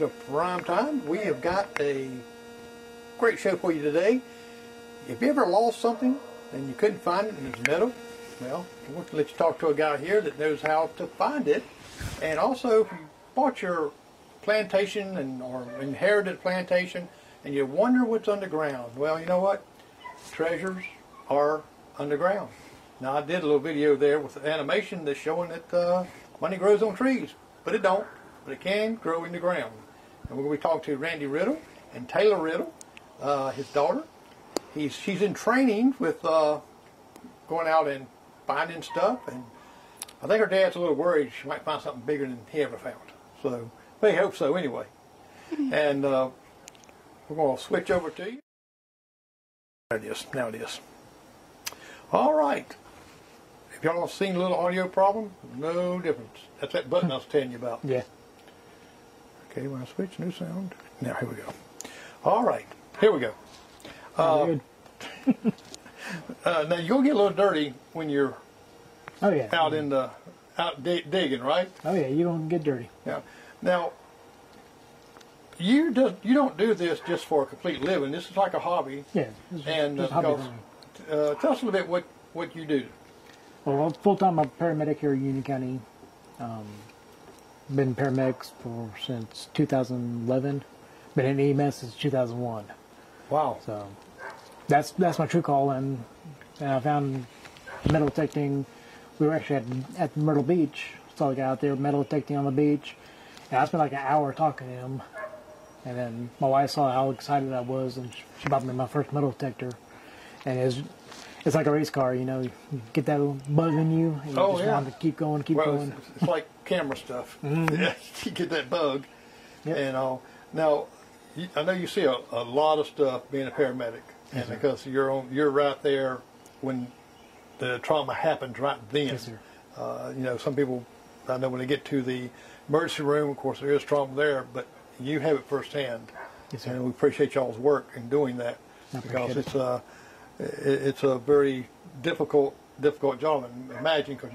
welcome to Prime Time. We have got a great show for you today. If you ever lost something and you couldn't find it in it's meadow, well, want to let you talk to a guy here that knows how to find it. And also, if you bought your plantation and or inherited plantation and you wonder what's underground, well, you know what? Treasures are underground. Now, I did a little video there with animation that's showing that uh, money grows on trees but it don't. But it can grow in the ground. And we're going to be talking to Randy Riddle and Taylor Riddle, uh, his daughter. He's she's in training with uh, going out and finding stuff, and I think her dad's a little worried she might find something bigger than he ever found. So they hope so anyway. and uh, we're going to switch over to you. There it is. Now it is. All right If y'all seen a little audio problem? No difference. That's that button I was telling you about. Yeah. Okay, when I switch new sound. Now here we go. All right, here we go. Uh, uh, now you'll get a little dirty when you're oh yeah out in the out digging, right? Oh yeah, you don't get dirty. Yeah. Now you do, you don't do this just for a complete living. This is like a hobby. Yeah. And uh, because, uh, tell us a little bit what what you do. Well, full time I'm a paramedic here in Union County. Um, been paramedics for since 2011. Been in EMS since 2001. Wow. So that's that's my true call, and, and I found metal detecting. We were actually at, at Myrtle Beach. Saw a guy out there metal detecting on the beach, and I spent like an hour talking to him. And then my wife saw how excited I was, and she bought me my first metal detector. And it was it's like a race car, you know. You get that bug in you, and you oh, just yeah. want to keep going, keep well, going. It's, it's like camera stuff. Mm-hmm. You get that bug, yep. and all. Now, I know you see a, a lot of stuff being a paramedic, yes, and sir. because you're on, you're right there when the trauma happens right then. Yes, sir. Uh, you know, some people, I know when they get to the emergency room, of course, there is trauma there, but you have it firsthand. Yes, sir. And we appreciate y'all's work in doing that because it's uh, it's a very difficult difficult job. And imagine because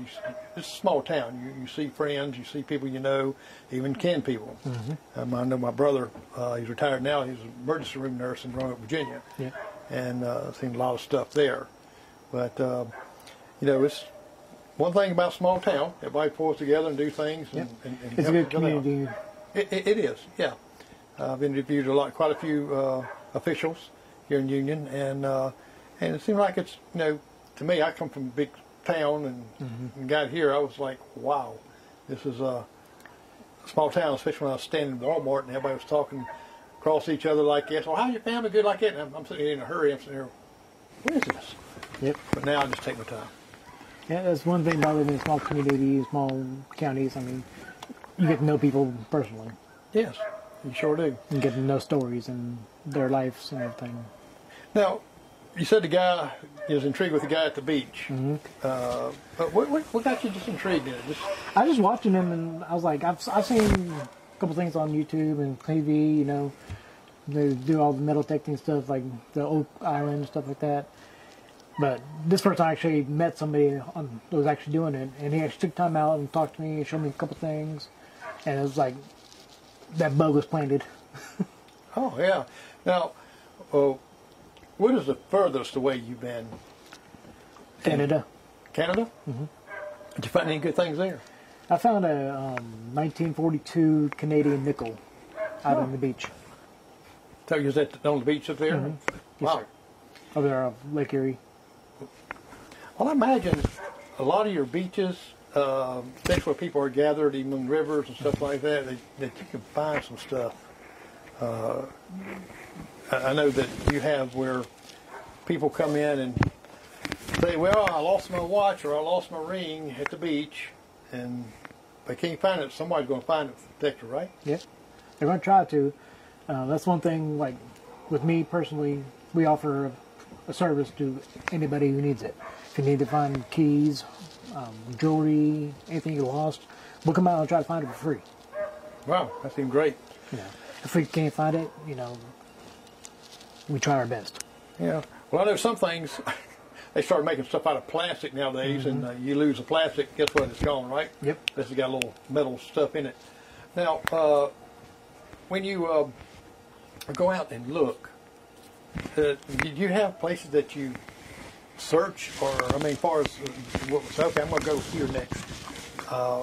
it's a small town. You, you see friends, you see people you know, even kin people. Mm-hmm. Um, I know my brother. Uh, he's retired now. He's an emergency room nurse in Roanoke, Virginia, yeah. and uh, seen a lot of stuff there. But uh, you know, it's one thing about small town. Everybody pulls together and do things. And, yeah. and, and it's a good community. It, it, it is, yeah. I've interviewed a lot, quite a few uh, officials here in Union, and uh, and it seemed like it's, you know, to me, I come from a big town and, mm-hmm. and got here, I was like, wow, this is a small town, especially when I was standing in Walmart and everybody was talking across each other like this. Well, how's your family good like that? And I'm, I'm sitting here in a hurry. I'm sitting here, what is this? Yep. But now I just take my time. Yeah, that's one thing about living in small communities, small counties. I mean, you get to know people personally. Yes, you sure do. You get to know stories and their lives and everything. Now, you said the guy is intrigued with the guy at the beach. Mm-hmm. Uh, but what, what, what, got you just intrigued in? Just... I was just watching him and I was like, I've, I've seen a couple things on YouTube and TV, you know, they do all the metal detecting stuff like the Oak Island and stuff like that. But this person I actually met somebody on, that was actually doing it, and he actually took time out and talked to me, and showed me a couple things, and it was like that bug was planted. oh yeah. Now, well, what is the furthest away you've been? Canada. Canada? Mm-hmm. Did you find any good things there? I found a um, 1942 Canadian nickel out oh. on the beach. So you was at on the beach up there? Mm-hmm. Yes, wow. Over there off Lake Erie. Well, I imagine a lot of your beaches, uh, especially where people are gathered, even rivers and stuff like that, that, that you can find some stuff. Uh, I know that you have where people come in and say, "Well, I lost my watch or I lost my ring at the beach," and they can't find it. Somebody's going to find it for detector, right? Yep, they're going to try to. Uh, that's one thing. Like with me personally, we offer a, a, service to anybody who needs it. If you need to find keys, um, jewelry, anything you lost, we'll come out and try to find it for free. Wow, that seems great. Yeah. If we can't find it, you know, we try our best. Yeah. Well, I know some things. they start making stuff out of plastic nowadays, mm-hmm. and uh, you lose the plastic, guess what? It's gone, right? Yep. This has got a little metal stuff in it. Now, uh, when you uh, go out and look, uh, did you have places that you search, or I mean, as far as uh, what was okay, I'm going to go here next. Uh,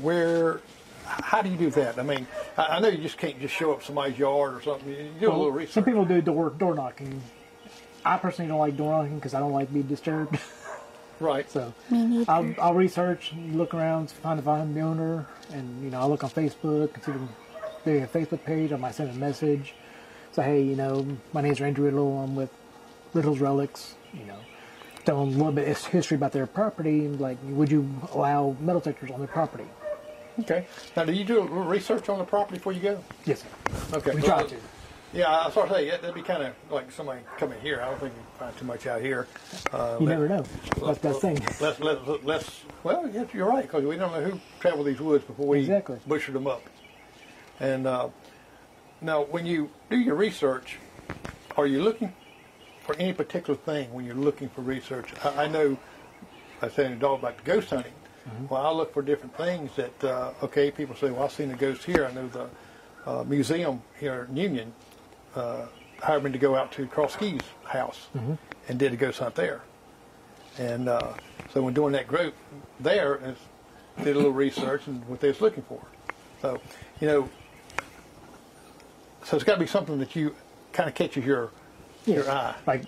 where? How do you do that? I mean, I, I know you just can't just show up somebody's yard or something. You do a little research. Some people do door door knocking. I personally don't like door knocking because I don't like being disturbed. right. so Me. I'll, I'll research, and look around, find to find the owner, and you know I'll look on Facebook and see if they have a Facebook page. I might send a message. So hey, you know, my name's Randy Riddle. I'm with Riddle's Relics. You know, tell them a little bit of history about their property. Like, would you allow metal detectors on their property? Okay. Now, do you do a little research on the property before you go? Yes, sir. Okay. We try to. Yeah, I was sort of say yeah, that'd be kind of like somebody coming here. I don't think you find too much out here. Uh, You let- never know. That's the thing. Let's, let's, let's, well, yes, you're right, because we don't know who traveled these woods before we Exactly. butchered them up. And uh, now, when you do your research, are you looking for any particular thing when you're looking for research? I, I know I saying a dog about ghost hunting. Well, I look for different things that, uh, okay, people say, well, I've seen a ghost here. I know the uh, museum here in Union uh, hired me to go out to Cross Keys house and did a ghost hunt there. And uh, so when doing that group there, is- did a little research and what they was looking for. So, you know, so it's got to be something that you kind of catches your your eye. Like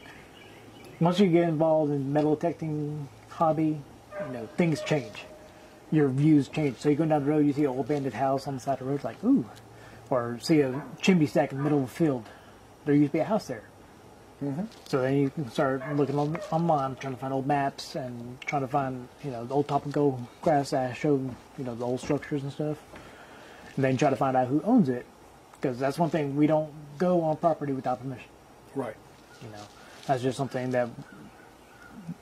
once you get involved in metal detecting hobby, you know things change. Your views change. So you go down the road, you see an old abandoned house on the side of the road, like ooh, or see a chimney stack in the middle of a field. There used to be a house there. Mm-hmm. So then you can start looking on, online, trying to find old maps and trying to find you know the old topical grass that show you know the old structures and stuff, and then try to find out who owns it, because that's one thing we don't go on property without permission. Right. You know, that's just something that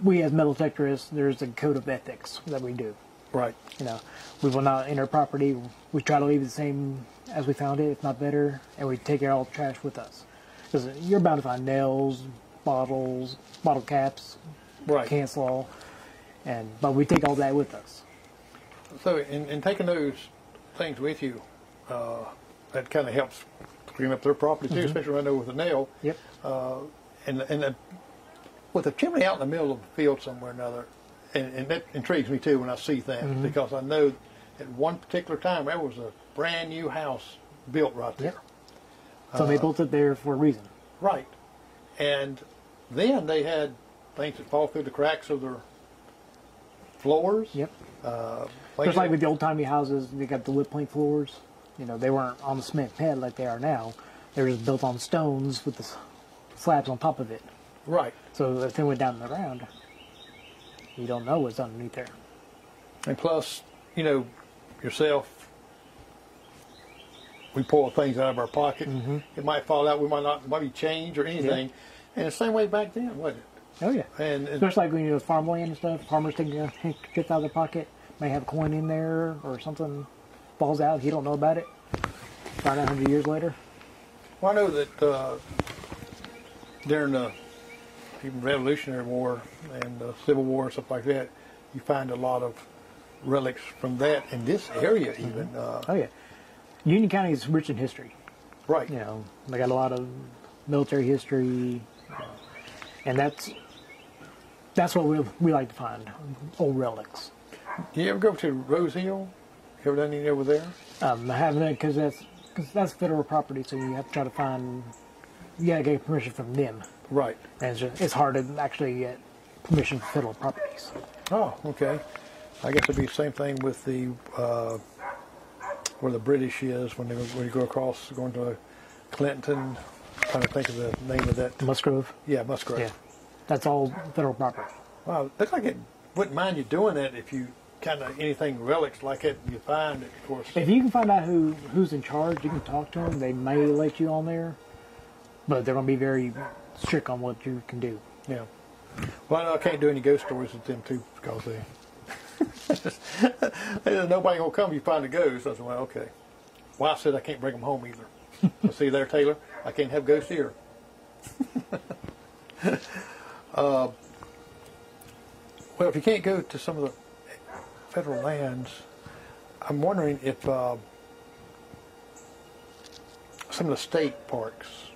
we as metal detectorists, there's a code of ethics that we do. Right. You know, we will not enter property. We try to leave it the same as we found it, if not better, and we take all the trash with us. Because you're bound to find nails, bottles, bottle caps, Right. cancel all, and but we take all that with us. So, in, in taking those things with you, uh, that kind of helps clean up their property too, especially when I know with a nail. Yep. and and the, with a chimney out in the middle of the field somewhere or another, and, and that intrigues me too when I see that because I know at one particular time there was a brand new house built right there. Yep. So they built it there for a reason. Right, and then they had things that fall through the cracks of their floors. Yep. Uh, Just like with the old timey houses, they got the wood plank floors. You know, they weren't on the cement pad like they are now. They were just built on stones with the slabs on top of it. right, So if they went down in the ground, you don't know what's underneath there. and plus, you know, yourself. We pull things out of our pocket. It might fall out. We might not. Might be change or anything. And the same way back then, wasn't it? Oh yeah. And, and Especially like when you have farmland and stuff, farmers taking a handkerchief out of their pocket, may have a coin in there or something falls out, you don't know about it. Find out hundred years later. Well, I know that uh, during the even Revolutionary War and the Civil War and stuff like that, you find a lot of relics from that in this area, even. Uh, Oh yeah. Union County is rich in history. right. you know, they got a lot of military history, uh, and that's that's what we we like to find old relics. Do you ever go to Rose Hill? You ever done anything over there? Um, I haven't because that's cause that's federal property, so you have to try to find you gotta get permission from them, Right. and it's, just, it's hard to actually get permission for federal properties. Oh, okay. I guess it'd be the same thing with the uh, where the British is when they when you go across going to Clinton. I'm trying to think of the name of that. Musgrove, Yeah, Musgrave. yeah, that's all federal property. Wow, looks like it wouldn't mind you doing that if you kind of anything relics like it you find. Of course. If you can find out who who's in charge, you can talk to them. They may let you on there, but they're gonna be very strict on what you can do. Yeah. Well, I know I can't do any ghost stories with them too because they. Nobody gonna come. You find a ghost. I said, well, okay. Wife said I can't bring them home either. so see there, Taylor. I can't have ghosts here. uh, well, if you can't go to some of the federal lands, I'm wondering if uh, some of the state parks?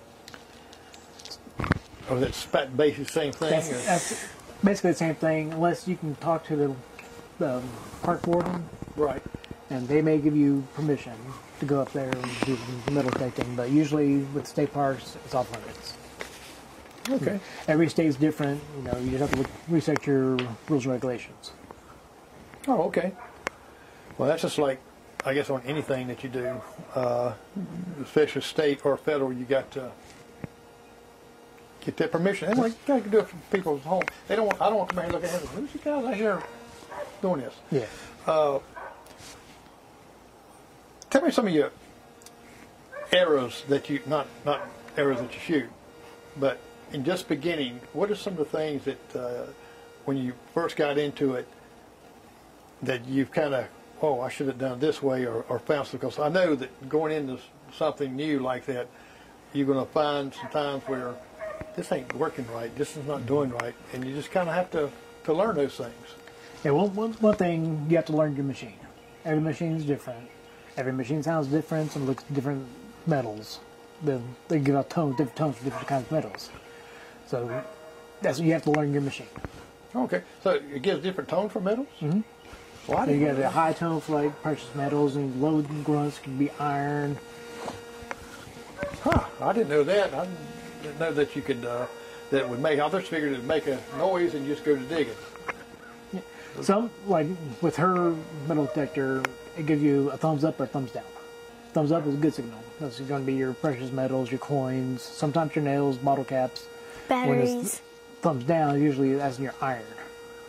Or that's basically the same thing? That's, that's basically the same thing, unless you can talk to the, the park warden, right. and they may give you permission to go up there and do metal detecting. But usually with state parks, it's off limits. Okay. Every state's different. You know, you just have to look, research your rules and regulations. Oh, okay. Well, that's just like, I guess, on anything that you do, uh, especially state or federal, you got to get that permission. And like, you got to do it from people's home. They don't want, I don't want to come here and at it. Who's the guys out here doing this? Yeah. Tell me some of your arrows that you, not, not arrows that you shoot, but in just beginning, what are some of the things that, uh, when you first got into it, that you've kind of, oh, I should have done it this way or, or found because I know that going into something new like that, you're going to find some times where this ain't working right, this is not doing right, and you just kind of have to, to learn those things. Yeah, well, one, one thing you have to learn your machine. Every machine is different. Every machine sounds different and looks different metals. They, they give out tones, different tones for different kinds of metals. So that's what you have to learn your machine. Okay, so it gives different tones for metals? Mm-hmm. Well, So you get a high tone for like precious metals, and low grunts can be iron. Huh, I didn't know that. I know that you could, uh, that it would make, I just figured it'd make a noise and just go to dig it. Some like with her metal detector, it gives you a thumbs up or a thumbs down. Thumbs up is a good signal. That's going to be your precious metals, your coins, sometimes your nails, bottle caps. When it's Batteries, thumbs down, usually that's in your iron.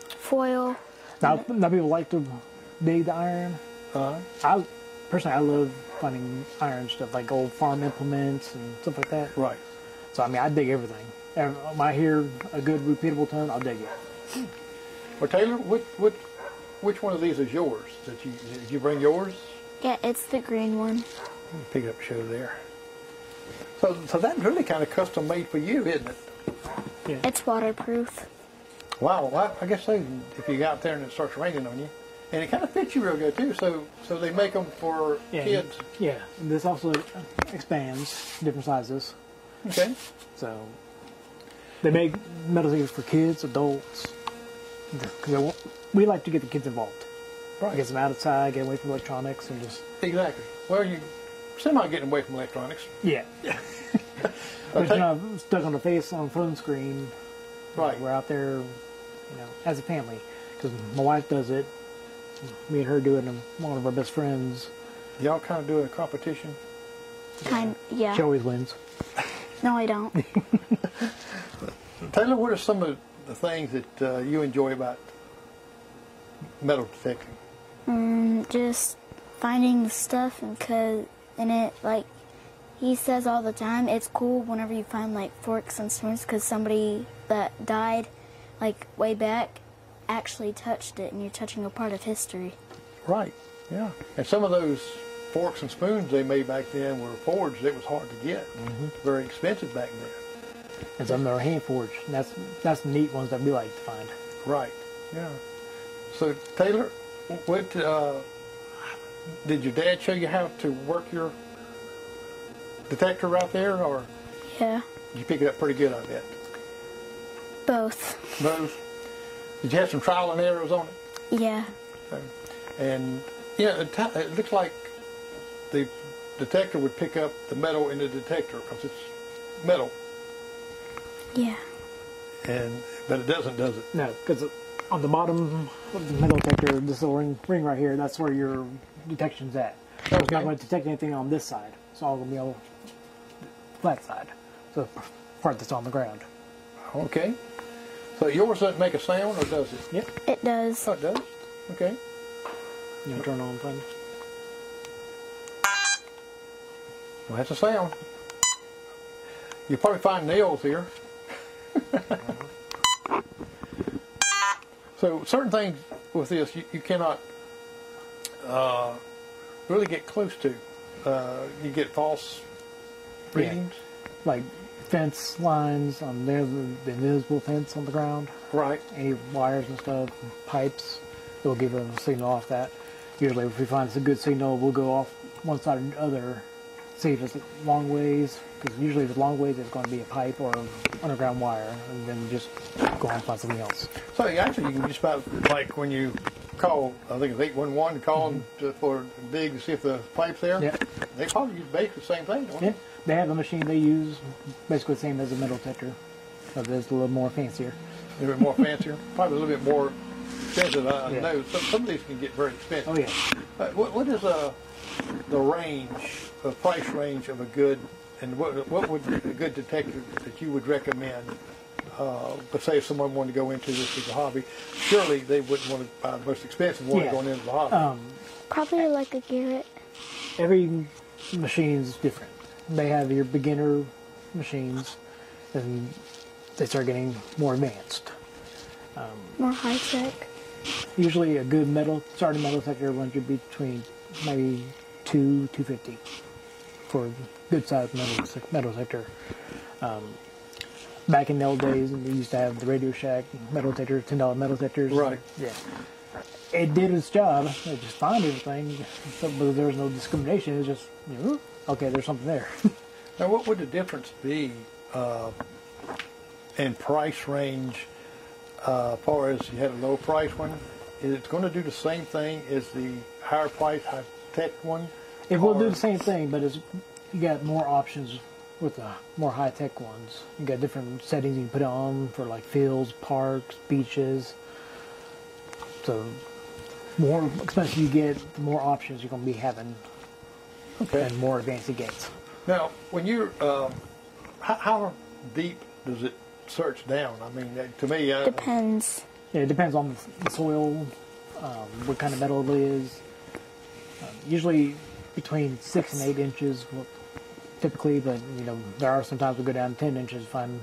foil. Now, now people like to dig the iron. Uh, I personally, I love finding iron stuff like old farm implements and stuff like that. right. So I mean, I dig everything. Ev- When I hear a good repeatable tone, I'll dig it. Well, Taylor, which, which, which one of these is yours? That you, did you bring yours? Yeah, it's the green one. Pick it up, show there. So, so that's really kind of custom made for you, isn't it? Yeah. It's waterproof. Wow. Well, I guess so. If you go out there and it starts raining on you, and it kind of fits you real good too. So, so they make them for Yeah, kids. Yeah. And this also expands different sizes. Okay. So they make metal detectors for kids, adults. 'Cause they want, we like to get the kids involved. Right. Get them out of outside, get away from electronics, and just Exactly. Well, you semi getting away from electronics. yeah. We're just not stuck on the face on phone screen. Right. We're out there, you know, as a family. Because my wife does it. Me and her do it, and one of our best friends. Y'all kind of doing a competition. Kind, yeah. She always wins. No, I don't. Taylor, what are some of the things that uh, you enjoy about metal detecting? Just finding the stuff and cause in it, like he says all the time, it's cool whenever you find like forks and spoons because somebody that died, like way back, actually touched it, and you're touching a part of history. Right. Yeah. And some of those forks and spoons they made back then were forged. It was hard to get. Very expensive back then. And some are hand forged. That's that's the neat ones that we like to find. Right. Yeah. So Taylor, what uh, did your dad show you how to work your detector right there, or Yeah, you pick it up pretty good? I bet. both. Both. Did you have some trial and errors on it? Yeah, And yeah, it, ti- it looks like the detector would pick up the metal in the detector because it's metal, yeah. and but it doesn't, does it? No, because on the bottom of the metal detector, this little ring, ring right here, that's where your detection's at. So It's not going to detect anything on this side. It's all going to be on the flat side. So the part that's on the ground. Okay. So yours doesn't make a sound, or does it? Yep. It does. Oh, it does. Okay. You know, turn on thing. Well, that's a sound. You'll probably find nails here. so certain things with this you, you cannot uh, really get close to. Uh, you get false Yeah. readings. Like fence lines on there, the, the invisible fence on the ground. Right. Any wires and stuff, pipes, it will give a signal off that. Usually, if we find it's a good signal, we'll go off one side or the other see if it's long ways, because usually if it's long ways, it's going to be a pipe or underground wire, and then just go on and find something else. So actually, you can just about like when you call, I think it's eight one one, call mm-hmm. them to, for dig to see if the pipe's there. Yeah. They probably use basically the same thing. Don't Yeah, they? they have a machine they use, basically the same as a metal detector, but it's a little more fancier. A little bit more fancier, probably a little bit more expensive. I Yeah. know some, some of these can get very expensive. Oh yeah. But what, what is uh, the range, the price range of a good, and what, what would be a good detector that you would recommend? Uh, but say if someone wanted to go into this as a hobby, surely they wouldn't want to buy the most expensive one Yeah. going into the hobby. Um, Probably like a Garrett. every machine is different. They have your beginner machines, and they start getting more advanced. More high tech. Usually, a good metal starting metal detector runs you between maybe two two fifty for a good sized metal metal detector. Um, back in the old days, we used to have the Radio Shack metal detectors, ten dollar metal detectors. Right. Yeah. It did its job. It just found everything, but but there was no discrimination. It was just, you know, okay, there's something there. Now, what would the difference be uh, in price range uh, as far as you had a low price one? Is it going to do the same thing as the higher price, high tech one? It will do the same thing, but it's you got more options with the more high tech ones. You got different settings you can put on for like fields, parks, beaches. So more expensive you get, the more options you're going to be having, Okay. and more advanced it gets. Now, when you're, um, how, how deep does it search down? I mean, that- to me, uh, Depends. Yeah, it depends on the soil, um, what kind of metal it is. Um, usually between six and eight inches, typically, but you know there are sometimes we go down ten inches to find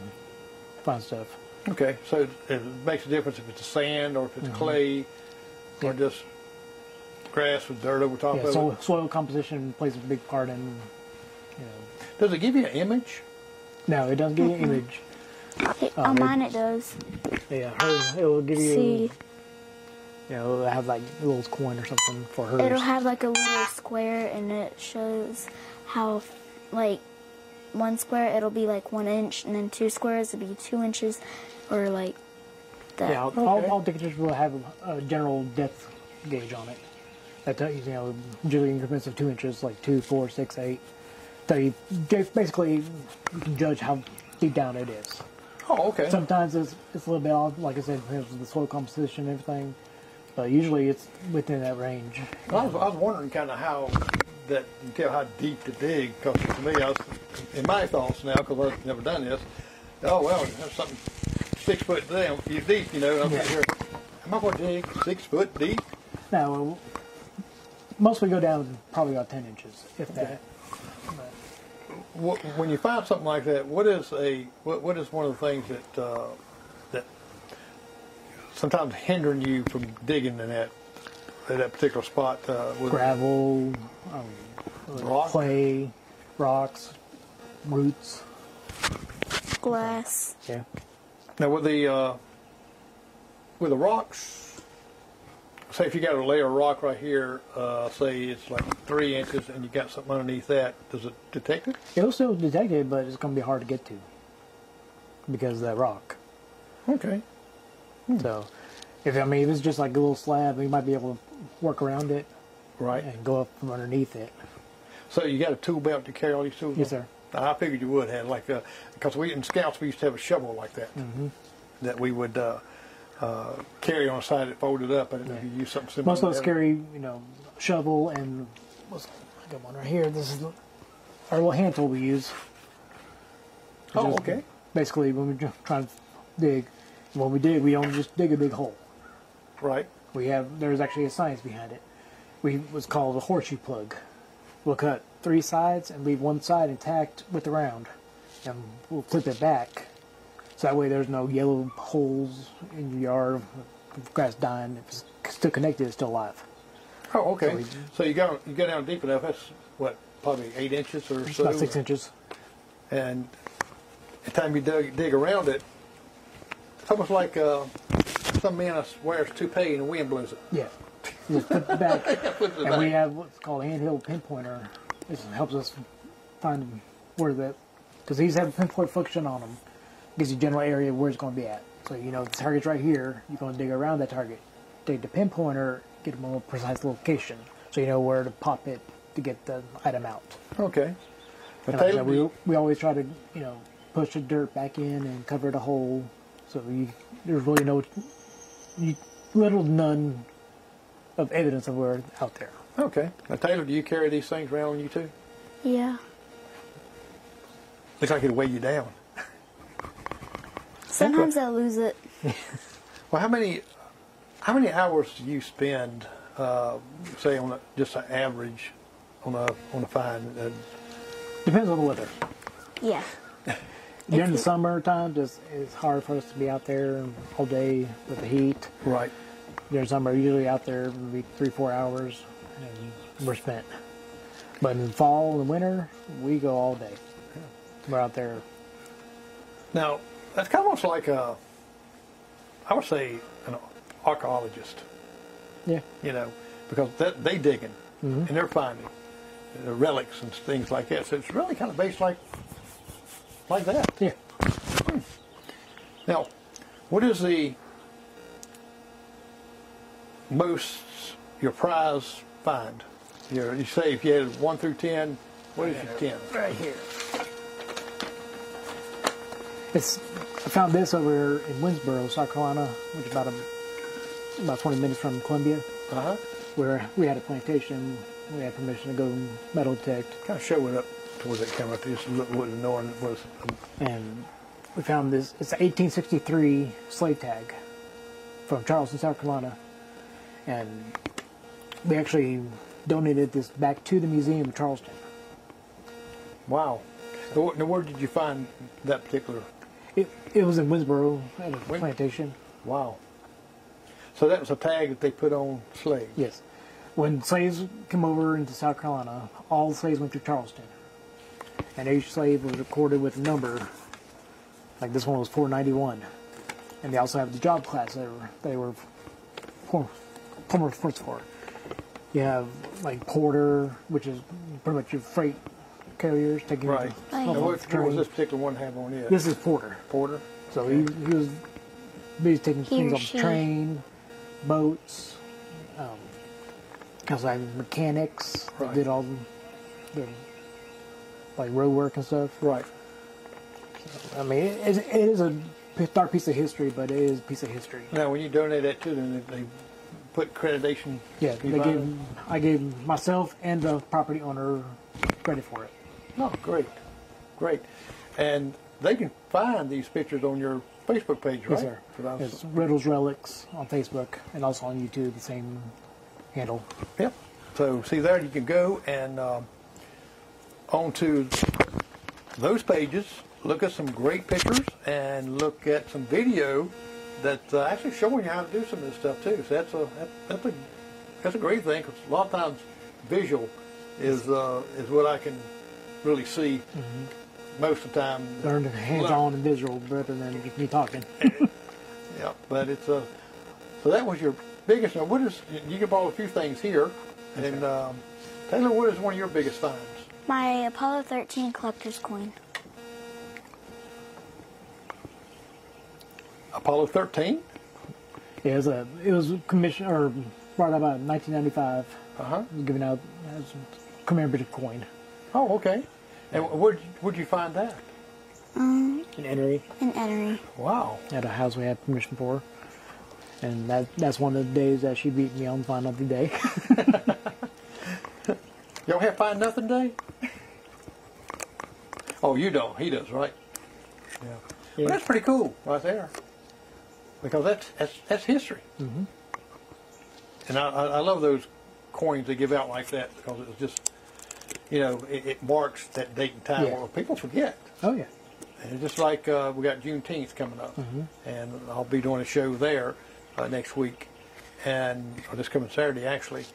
find stuff. okay, so it, it makes a difference if it's sand or if it's clay or Yeah. just grass with dirt over top Yeah, of soil, it. soil composition plays a big part in. You know, Does it give you an image? no, it doesn't give you an image. It, Oh, oh on it- mine it does. Yeah, her, it will give you. See, You know, it'll have like a little coin or something for her. it'll have like a little square, and it shows how, like, one square it'll be like one inch, and then two squares it'll be two inches, or like that. Yeah, all, Okay. all, all detectors will have a, a general depth gauge on it. That tells you, you know, usually increments of two inches, like two, four, six, eight. So you basically you can judge how deep down it is. Oh, okay. Sometimes it's, it's a little bit off, like I said, because of the soil composition and everything. But usually it's within that range. I was, I was wondering kind of how that you tell how deep to dig because to me, I was in my thoughts now because I've never done this. Oh well, there's something six foot down, you deep, you know. I'm Yeah. here. Am I going to dig six foot deep? Now, most we go down probably about 10 inches, if that. Wh- When you find something like that, what is a what, what is one of the things that uh, that sometimes hindering you from digging in that at that particular spot? Uh, with Gravel, um, Rock? clay, rocks, roots. Glass. Yeah. Now with the uh, with the rocks, say if you got a layer of rock right here, uh, say it's like three inches, and you got something underneath that, does it detect it? It'll still detect it, but it's going to be hard to get to because of that rock. Okay. So, if I mean, if it's just like a little slab, you might be able to work around it Right. and go up from underneath it. So you got a tool belt to carry all these tools? Yes, on? sir. I figured you would have like because we in scouts we used to have a shovel like that Mm-hmm. that we would uh, uh, carry on the side that folded up. I didn't know if you use something similar. Most of us carry, you know, shovel and what's I got one right here. This is our little hand tool we use. Oh, okay. Basically, when we're trying to dig, when we dig, we don't just dig a big hole. Right. We have there's actually a science behind it. We was called a horseshoe plug. We'll cut three sides and leave one side intact with the round, and we'll flip it back. So that way there's no yellow holes in your yard. If grass dying, if it's still connected, it's still alive. Oh, okay. So we- So you go you go down deep enough. That's what probably eight inches or so. about six inches. And the time you dig, dig around it, it's almost like uh, some man wears toupee and the wind blows it. Yeah. Just flip it back. It and we have what's called a handheld pinpointer. This helps us find where that, because these have pinpoint function on them. Gives you general area where it's going to be at. So you know if the target's right here. You're going to dig around that target. Take the pinpointer, get a more precise location, so you know where to pop it to get the item out. Okay. But like I said, we we always try to you know push the dirt back in and cover the hole, so you there's really no you, little none of evidence of where it's out there. okay. Now, Taylor, do you carry these things around on you too? Yeah. Looks like it'll weigh you down. Sometimes I lose it. Well, how many how many hours do you spend, uh, say, on a, just an average on a on a fine? Uh, Depends on the weather. Yeah. During the If it- summertime, just it's hard for us to be out there all day with the heat. right. During summer, usually out there maybe three four hours, and we're spent. But in fall and winter, we go all day. We're out there. Now, that's kind of almost like a, I would say, an archaeologist. Yeah. You know, because that, they digging Mm-hmm. and they're finding the relics and things like that. So it's really kind of based like like that. Yeah. Now, what is the most your prize find? Your, you say if you had one through ten, what is your ten? Right here. It's I found this over in Winnsboro, South Carolina, which is about a, about 20 minutes from Columbia, Uh huh. where we had a plantation. We had permission to go metal detect, Kind of show it up towards that camera. Just look what knowing it was. and we found this. It's an 1863 slave tag from Charleston, South Carolina, and we actually donated this back to the museum of Charleston. Wow. Now, where did you find that particular? It, it was in Winnsboro at a plantation. Wow. So that was a tag that they put on slaves. Yes. When slaves came over into South Carolina, all the slaves went to Charleston. And each slave was recorded with a number. Like this one was 491. And they also have the job class they were, they were force for. You have like porter, which is pretty much your freight carriers taking Right. the Right. Now, stuff what, off the what train. was this particular one have on it? This is porter. Porter. So he, he was busy taking He things or off the she. train, boats. Um, also had mechanics that Right. did all the, the like road work and stuff. Right. I mean, it, is- it is a p- dark piece of history, but it is a piece of history. Now, when you donate that to them, they, they put accreditation. Yeah, You they buy gave? I gave myself and the property owner credit for it. Oh, great, great. And they can find these pictures on your Facebook page, right? Yes, sir. 'Cause I was- It's Riddles Relics on Facebook and also on YouTube, the same handle. Yep. So see there, you can go and um, onto those pages, look at some great pictures, and look at some video that's uh, actually showing you how to do some of this stuff too. So that's a that, that's a that's a great thing because a lot of times visual is uh, is what I can really see most of the time. Learn hands-on and visual rather than just me talking. Yeah, but it's a. So that was your biggest. Now, what is you can borrow a few things here, and um, Taylor, what is one of your biggest finds? My Apollo 13 collector's coin. Apollo 13. Yeah, it was a it was commissioned or brought out about 1995. Uh huh. Was given out as a commemorative coin Oh, okay. And where'd you, where'd you find that? Um, in Enoree in Ettery. Wow. at a house we had permission for. And that that's one of the days that she beat me on Find Nothing Day. Y'all have Find Nothing Day? Oh, you don't. He does, right? Yeah. Yeah. Well, that's pretty cool, right there. Because that's that's, that's history. Mm-hmm. And I, I I love those coins they give out like that because it's just, you know, it, it marks that date and time Yeah. where people forget. oh yeah. And just like uh, we got Juneteenth coming up, and I'll be doing a show there uh, next week, and or this coming Saturday actually,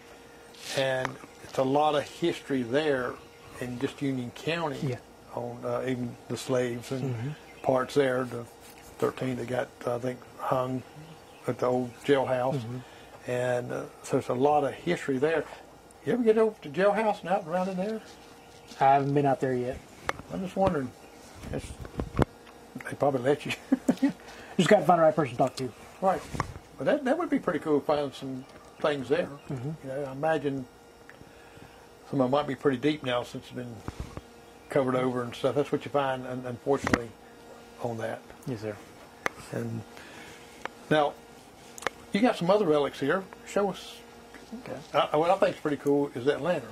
and it's a lot of history there in just Union County Yeah. on uh, even the slaves and parts there. The 13 that got I think hung at the old jailhouse, and uh, so it's a lot of history there. You ever get over to jailhouse and out and around in there? I haven't been out there yet. I'm just wondering. It's, they probably let you. Just got to find the right person to talk to. right. But that, that would be pretty cool to find some things there. Mm-hmm. You know, I imagine some of them might be pretty deep now since it's been covered over and stuff. That's what you find, unfortunately, on that. Yes, sir. And now, you got some other relics here. Show us. Okay. Uh, what I think is pretty cool is that lantern.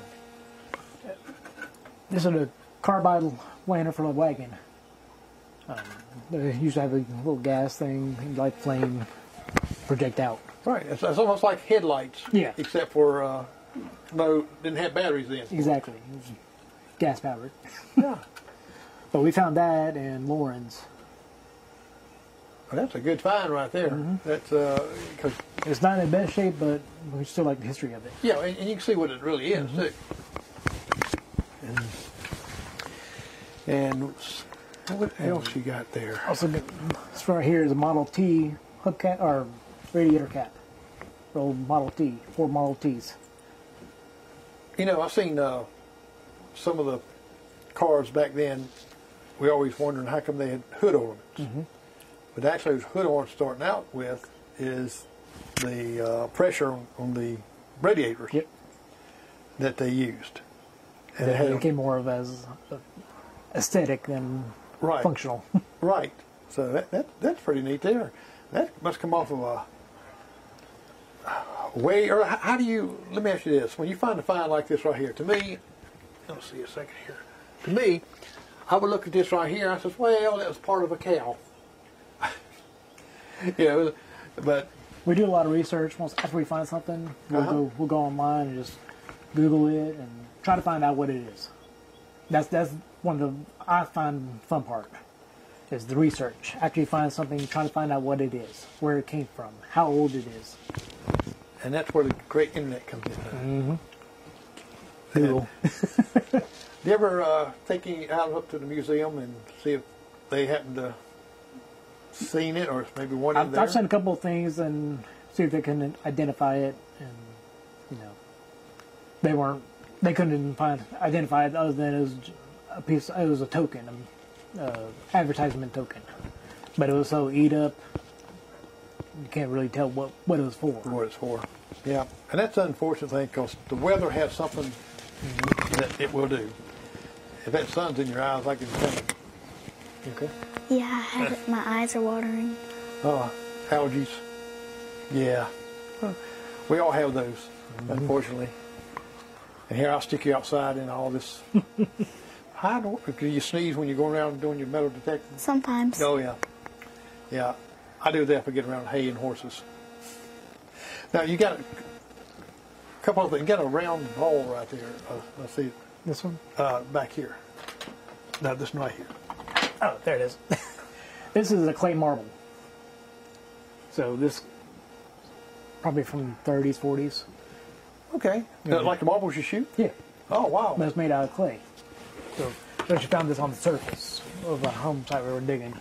This is a carbide lantern for the wagon. Um, they usually have a little gas thing, and light flame, project out. Right. It's, it's almost like headlights. Yeah. Except for uh, no, didn't have batteries then. Exactly. Gas powered. Yeah. But we found that in Laurens. Well, that's a good find right there. Mm-hmm. That's because It's not in best shape, but we still like the history of it. yeah, and, and you can see what it really is Mm-hmm. too. And, and what else you got there? Also, this right here is a Model T hubcap or radiator cap. For old Model T, four Model Ts. You know, I've seen uh, some of the cars back then. We always wondering how come they had hood ornaments. Mm-hmm. But actually, those hood ornaments starting out with is the uh, pressure on, the radiators Yep. that they used. And It it became more of as aesthetic than right, functional. right. So that, that that's pretty neat there. That must come off of a way. Or how, how do you? Let me ask you this: When you find a find like this right here, to me, let's see a second here. To me, I would look at this right here. I says, well, that was part of a cow. you know, but we do a lot of research. Once after we find something, we'll Uh-huh. go we'll go online and just Google it and try to find out what it is. That's that's one of the I find fun part is the research. After you find something, trying to find out what it is, where it came from, how old it is. and that's where the great internet comes in. Google. Do you ever uh, take any out up to the museum and see if they happen to seen it or maybe one in I've, there? I've seen a couple of things and see if they can identify it, and you know, they weren't. They couldn't find identify it other than it was a piece. It was a token, um, uh, advertisement token, but it was so eat up. You can't really tell what what it was for. what it's for. Yeah, and that's an unfortunate thing because the weather has something that it will do. If that sun's in your eyes, I can tell you. Okay. Yeah, I had it, my eyes are watering. Oh, allergies. Yeah. We all have those, unfortunately. And here I'll stick you outside in all this. I don't. Do you sneeze when you're going around doing your metal detecting? Sometimes. Oh yeah, yeah. I do that if I get around hay and horses. Now you got a couple of things. You got a round ball right there. Uh, let's see, This one. uh, back here. No, this one right here. Oh, there it is. this is a clay marble. So this probably from 30s, 40s. Okay. Like the marbles you shoot. Yeah. Oh wow. That's made out of clay. So we actually found this on the surface of a home site we were digging.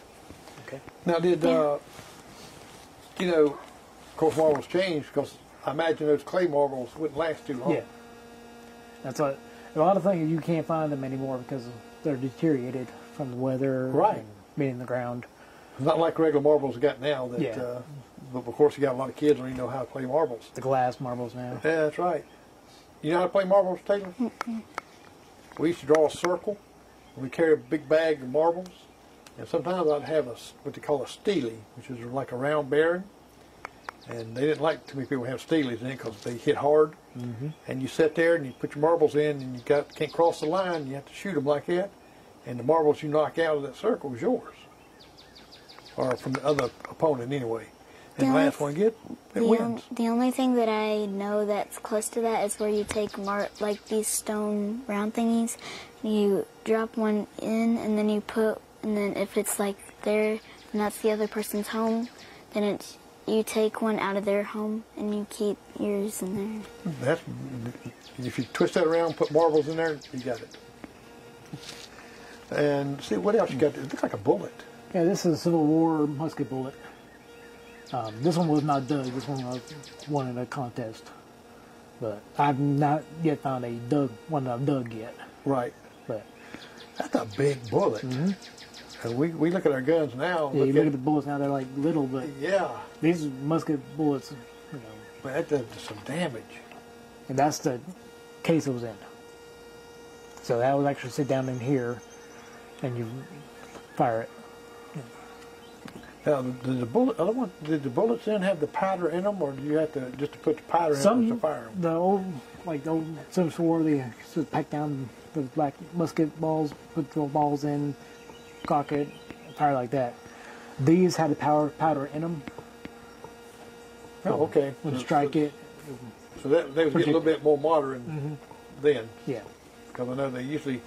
Okay. Now did uh, you know? Of course, marbles change because I imagine those clay marbles wouldn't last too long. Yeah. That's a, a lot of things you can't find them anymore because they're deteriorated from the weather Right. and being the ground. It's not like regular marbles we got now. That. Yeah. Uh, but of course, you got a lot of kids don't even know how to play marbles. The glass marbles now. Yeah, that's right. You know how to play marbles, Taylor? We used to draw a circle. and We carry a big bag of marbles, and sometimes I'd have a s- what they call a steely, which is like a round bearing. And they didn't like too many people have steelies in it because they hit hard. Mm-hmm. And you sit there and you put your marbles in, and you got can't cross the line. You have to shoot them like that, and the marbles you knock out of that circle is yours, or from the other opponent anyway. And the Yeah, last one get it The, on, wins. the only thing that I know that's close to that is where you take mar- like these stone round thingies, you drop one in, and then you put, and then if it's like there, and that's the other person's home, then it's you take one out of their home and you keep yours in there. That's if you twist that around, put marbles in there, you got it. And see what else you got? It looks like a bullet. Yeah, this is a Civil War musket bullet. Um, this one was not dug. This one was won in a contest. But I've not yet found a dug one that I've dug yet. Right. But That's a big bullet. And we, we look at our guns now. yeah, you look look at, at the bullets now; they're like little, but yeah, these musket bullets, you know, but that does some damage. and that's the case it was in. So that was actually sit down in here, and you fire it. Now, did the bullet, other one, did the bullets then have the powder in them, or do you have to just to put the powder in them to fire them? the old like the old Sims Four, they to pack down the black musket balls, put the balls in, cock it, fire like that. These had the power powder in them. Oh, okay. When you So- strike so, it, So that they would get a little bit more modern Mm-hmm. then, yeah, because I know they usually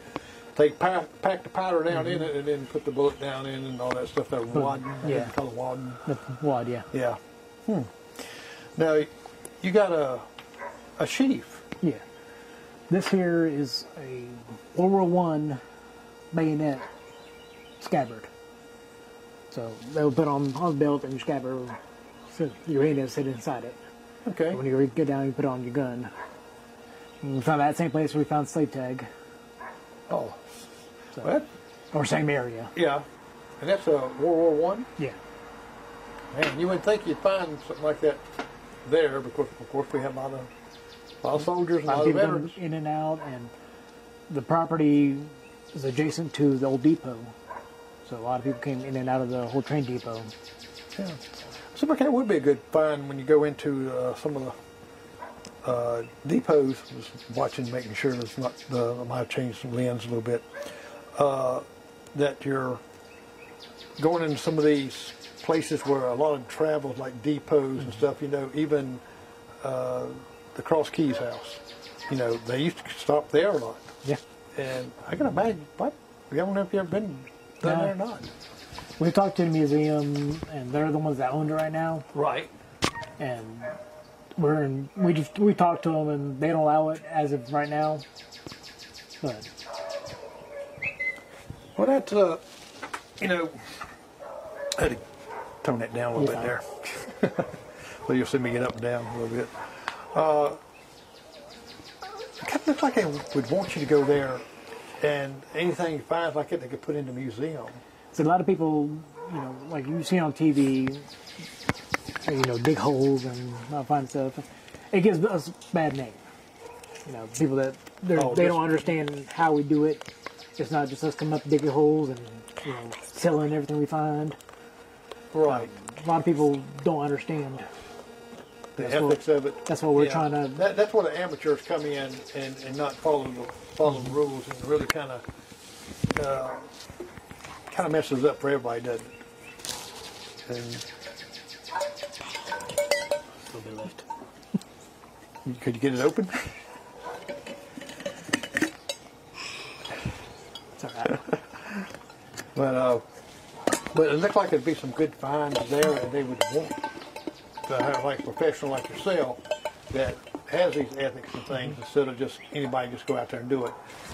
take pack, pack the powder down in it and then put the bullet down in and all that stuff. That wad, yeah. they call it wad. the wad, yeah, Yeah. Hmm. Now, you got a a sheath. yeah. This here is a World War One bayonet scabbard. So they'll put on on the belt and your scabbard, so your hand will sit inside it. Okay. When you get down, you put on your gun. And we found that same place where we found slave tag, Oh, so, well, that, or same area. yeah. And that's a World War One. Yeah, Man, you wouldn't think you'd find something like that there because, of course, we have a lot of, a lot of soldiers, a and a lot lot of of people come veterans. in and out, and the property is adjacent to the old depot, so a lot of people came in and out of the whole train depot. Yeah. So that would be a good find when you go into uh, some of the uh, depots. Just watching, making sure there's not. The, I might have changed some lens a little bit. Uh, that you're going into some of these places where a lot of travels, like depots and stuff. You know, even uh, the Cross Keys house. You know, they used to stop there a lot. Yeah, And I can imagine. What? I don't know if you've ever been down No. there or not. we talked to the museum, and they're the ones that own it right now, Right. and we're in, we just we talked to them, and they don't allow it as of right now. But Well, that's uh, you know, I had to tone that down a little Yeah. bit there. so you'll see me get up and down a little bit. Uh, it kind of looks like they would want you to go there, and anything you find like it, they could put in the museum. So a lot of people, you know, like you see on TV, you know, dig holes and not find stuff. It gives us a bad name. You know, people that Oh, they don't understand how we do it. It's not just us coming up digging holes and you know selling everything we find. Right. A lot of people don't understand. The That's what- ethics of it. that's what we're Yeah. trying to- That, that's where the amateurs come in and, and not follow the follow the rules and really kind of uh, kind of messes up for everybody, doesn't it? And A little left. Could you get it open? It's all right. But uh, but it looked like there'd be some good finds there, and they would want to have like a professional like yourself that has these ethics and things instead of just anybody just go out there and do it.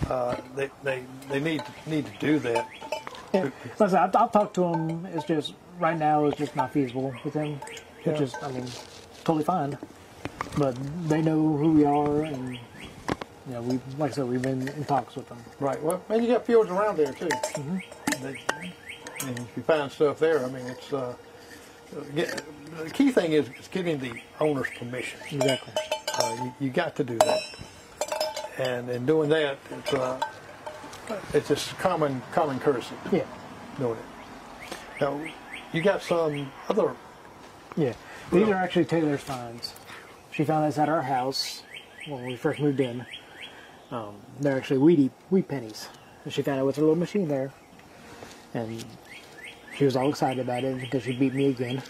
Uh, they, they they need to, need to do that. Yeah. Like I said, I've, I've to them. It's just right now it's just not feasible with them, which Yeah. is, I mean, totally fine. But they know who we are, and know, we like I said, we've been in talks with them. Right. Well, and you got fields around there too. They, and if you find stuff there, I mean, it's uh, get, the key thing is, is getting the owner's permission. Exactly. Uh, you, you got to do that, and in doing that, it's uh, it's just common common courtesy Yeah. doing it. Now, you got some other. Yeah. These are actually Taylor's finds. She found this at our house when we first moved in. Um, they're actually weedy wheat pennies. And she found it with her little machine there. And she was all excited about it because she beat me again.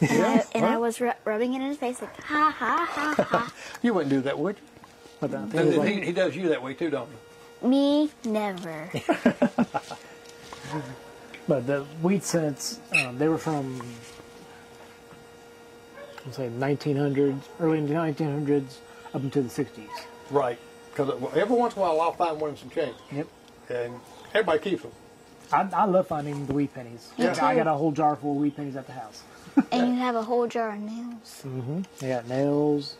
And, I, and I was ru- rubbing it in his face like, ha ha ha ha. You wouldn't do that, would you? But the thing And is, then like, he, he does you that way too, don't he? Me, never. But the wheat cents, um, they were from, let's say, 1900s, early 1900s, up into the 60s. Right. Because every once in a while I'll find one in some change, Yep. and everybody keeps them. I, I love finding the wheat pennies. Me I got a whole jar full of wheat pennies at the house. and you have a whole jar of nails. They got nails.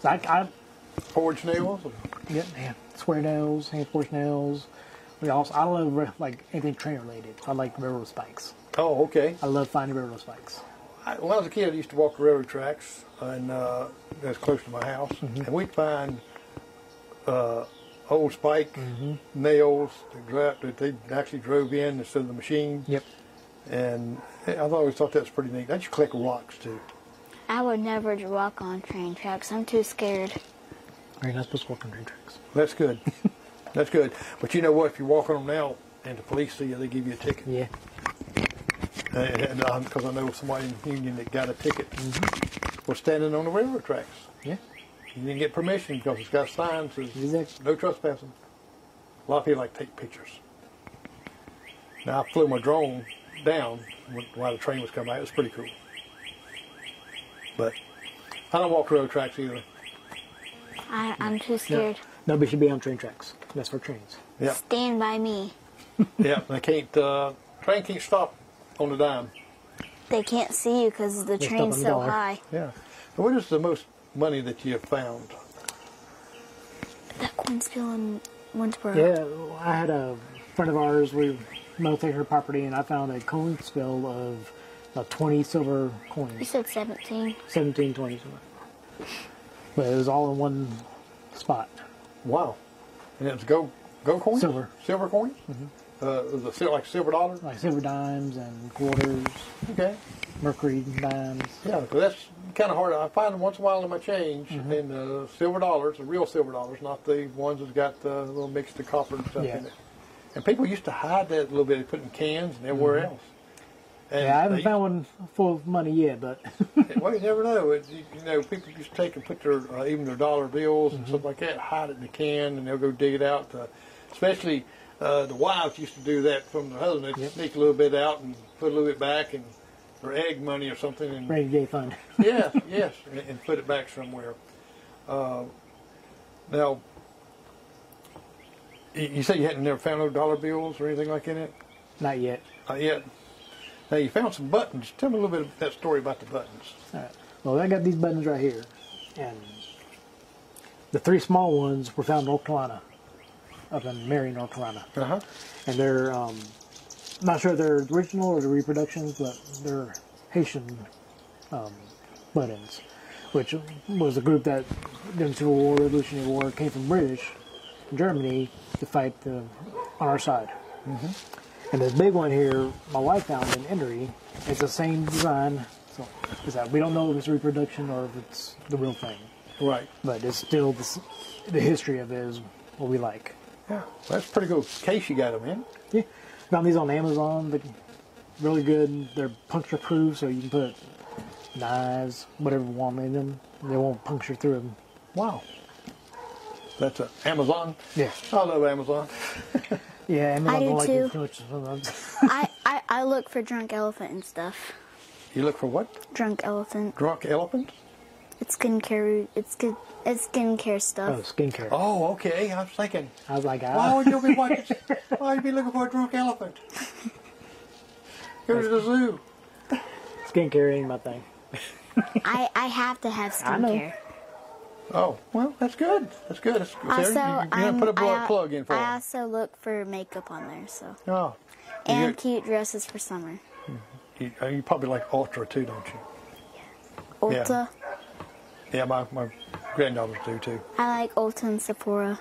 So I, I, Forge nails. Yep, yeah. Square nails, hand forged nails. We also I love like anything train related. I like railroad spikes. Oh, okay. I love finding railroad spikes. I, when I was a kid, I used to walk the railroad tracks, and uh, that's close to my house, and we'd find uh, old spike mm-hmm. nails that, dra- that they actually drove in instead of the machine. Yep. And I always thought that was pretty neat. Don't you collect rocks too? I would never walk on train tracks. I'm too scared. You're you not supposed to walk on train tracks? That's good. that's good. But you know what? If you walk on them now and the police see you, they give you a ticket. Yeah. And um, because I know somebody in the Union that got a ticket mm-hmm. for standing on the railroad tracks. Yeah. You didn't get permission because it's got signs that says Exactly. no trespassing. A lot of people like to take pictures. Now I flew my drone down while the train was coming out. It was pretty cool. But I don't walk railroad tracks either. I, I'm too scared. Nobody should be on train tracks. That's for trains. Yeah, Stand by me. yeah. They can't. Uh, train can't stop on the dime. They can't see you because the Just train's up on the so dollar. high. Yeah. And what is the most money that you have found? That cornfield in Winnsboro. Yeah, I had a friend of ours. We motored her property, and I found a coin spill of about 20 silver coins. You said 17. 17, 20 silver. But it was all in one spot. Wow. And it was gold, gold coins? Silver. Silver coins? Uh, was it sil- like silver dollars? like silver dimes and quarters, Okay. mercury dimes. Yeah, because that's kind of hard. I find them once in a while in my change, Mm-hmm. and uh, silver dollars, the real silver dollars, not the ones that's got the little mixed of copper and stuff Yeah. in it. And people used to hide that a little bit. They put in cans and everywhere else. And Mm-hmm. Yeah, I haven't found one full of money yet, but Well, you never know. It, you, you know, people used to take and put their uh, even their dollar bills Mm-hmm. and stuff like that, hide it in the can, and they'll go dig it out. To, especially uh, the wives used to do that from the husband. They'd Yep. sneak a little bit out and put a little bit back, and or egg money or something, and rainy day fund. yeah, yes, and, and put it back somewhere. Uh, now, you, say you hadn't never found no dollar bills or anything like that. In it? Not yet. Not yet. Now you found some buttons. Tell me a little bit of that story about the buttons. All right. Well, I got these buttons right here, and the three small ones were found in North Carolina, up in Marion, North Carolina, Uh huh. and they're um, not sure if they're original or the reproductions, but they're Hessian um, buttons, which was a group that during the Civil War, Revolutionary War, came from British Germany to fight the, on our side. And this big one here, my wife found in Enoree. It's the same design. So is that we don't know if it's a reproduction or if it's the real thing, Right. but it's still the, the history of it is what we like. Yeah, that's pretty good case you got them in. Yeah, found these on Amazon. They're really good. They're puncture proof, so you can put knives, whatever you want in them. They won't puncture through them. Wow. That's a Amazon. Yeah, I love Amazon. yeah. Amazon I do like too. it too much. sometimes. I, I, I look for drunk elephant and stuff. You look for what? Drunk elephant. Drunk elephant? It's skincare. It's good. It's skincare stuff. oh, skincare. Oh, okay. I was thinking, I was like, why ah, would you be watching? why would you be looking for a drunk elephant? Go to the zoo. skincare ain't my thing. I, I have to have skincare. Oh, well, that's good. That's good. That's, Also, you, you're I'm, gonna put a plug, I, plug in for I them. also look for makeup on there. So Oh, and you, cute dresses for summer. you, uh, you probably like Ultra too, don't you? Yeah. Ulta. Yeah, my, my granddaughters do too. I like Ulta and Sephora.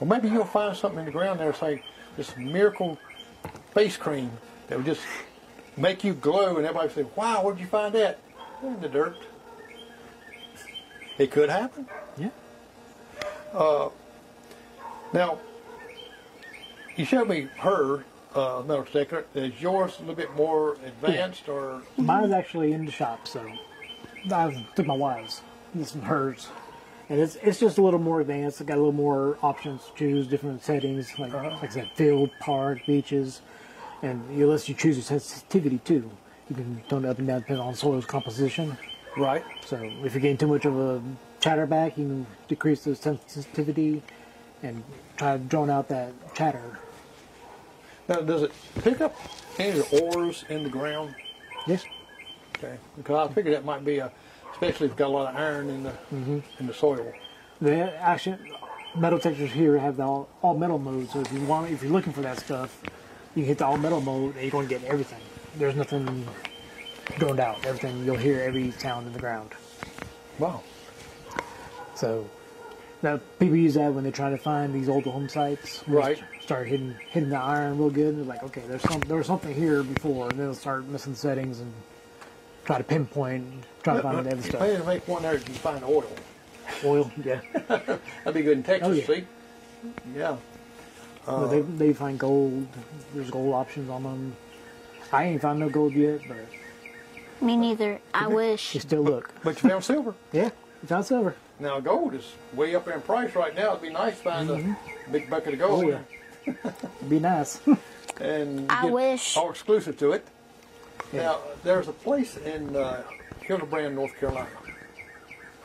Well, maybe you'll find something in the ground there, say this miracle face cream that would just make you glow, and everybody say, "Wow, where'd you find that?" In the dirt. It could happen. Yeah. Now, you showed me her uh, metal detector. Is yours a little bit more advanced, or Mine's actually in the shop, so I took my wife's. This is hers. And it's it's just a little more advanced. It got a little more options to choose, different settings, like Uh-huh. like I said, field, park, beaches, and you lets you choose your sensitivity too. You can tone it up and down depending on soil's composition. right? So if you're getting too much of a chatterback, you can decrease the sensitivity and try to drone out that chatter. Now, does it pick up any of the ores in the ground? Yes. Okay, because I figured that might be a, especially if it's got a lot of iron in the Mm-hmm. in the soil. The actually, metal detectors here have the all, all metal mode. So if you want, if you're looking for that stuff, you hit the all metal mode and you're going to get everything. There's nothing droned out. Everything you'll hear every sound in the ground. Wow. So now people use that when they're trying to find these old home sites. Right. Start hitting hitting the iron real good. And they're like, okay, there's some there was something here before, and then they'll start missing settings and try to pinpoint, try to find the other If stuff. they to make one there, you can find oil. Oil, yeah. That'd be good in oh, Texas, Oh, yeah. see? Yeah. But they uh, they find gold. There's gold options on them. I ain't found no gold yet, but Me neither. I wish. you still look. But you found silver. Yeah, you found silver. Now gold is way up in price right now. It'd be nice to find a mm-hmm. big bucket of gold. Oh yeah, it'd be nice. And I get wish. all exclusive to it. Yeah. Now there's a place in uh, Hildebran, North Carolina.